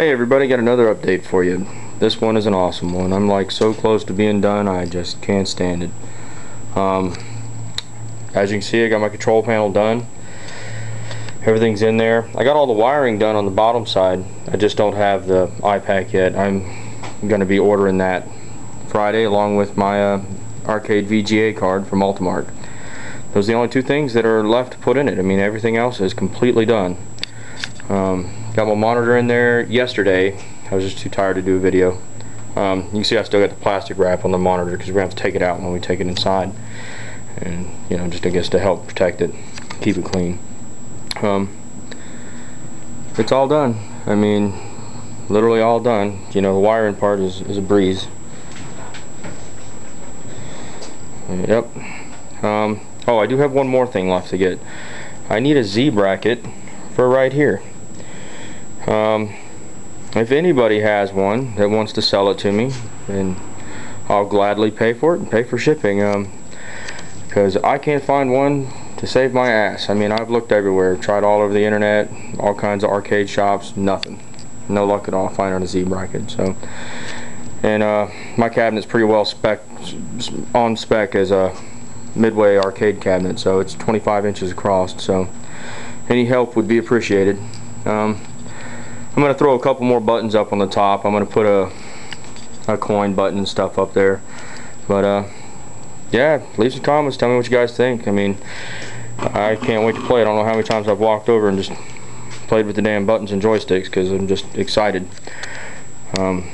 Hey everybody, got another update for you. This one is an awesome one. I'm like so close to being done, I just can't stand it. Um, as you can see, I got my control panel done. Everything's in there. I got all the wiring done on the bottom side. I just don't have the I-PAC yet. I'm going to be ordering that Friday along with my uh, arcade VGA card from Ultimarc. Those are the only two things that are left to put in it. I mean, everything else is completely done. Um, got my monitor in there yesterday. I was just too tired to do a video. Um, you can see I still got the plastic wrap on the monitor because we're going to have to take it out when we take it inside. And, you know, just I guess to help protect it, keep it clean. Um, it's all done. I mean, literally all done. You know, the wiring part is, is a breeze. Yep. Um, oh, I do have one more thing left to get. I need a Z bracket for right here. Um, if anybody has one that wants to sell it to me, then I'll gladly pay for it and pay for shipping. Um, because I can't find one to save my ass. I mean, I've looked everywhere, tried all over the internet, all kinds of arcade shops, nothing. No luck at all finding a Z bracket. So, and uh, my cabinet's pretty well spec on spec as a Midway arcade cabinet, so it's 25 inches across. So, any help would be appreciated. Um, I'm going to throw a couple more buttons up on the top. I'm going to put a a coin button and stuff up there. But uh, yeah, leave some comments. Tell me what you guys think. I mean, I can't wait to play. I don't know how many times I've walked over and just played with the damn buttons and joysticks because I'm just excited. Um,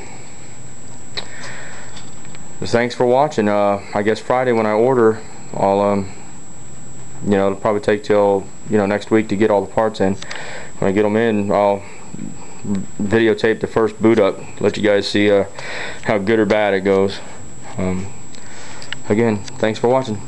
thanks for watching. Uh, I guess Friday when I order, I'll um, you know, it'll probably take till you know next week to get all the parts in. When I get them in, I'll videotape the first boot up, let you guys see uh, how good or bad it goes. Um, again, thanks for watching.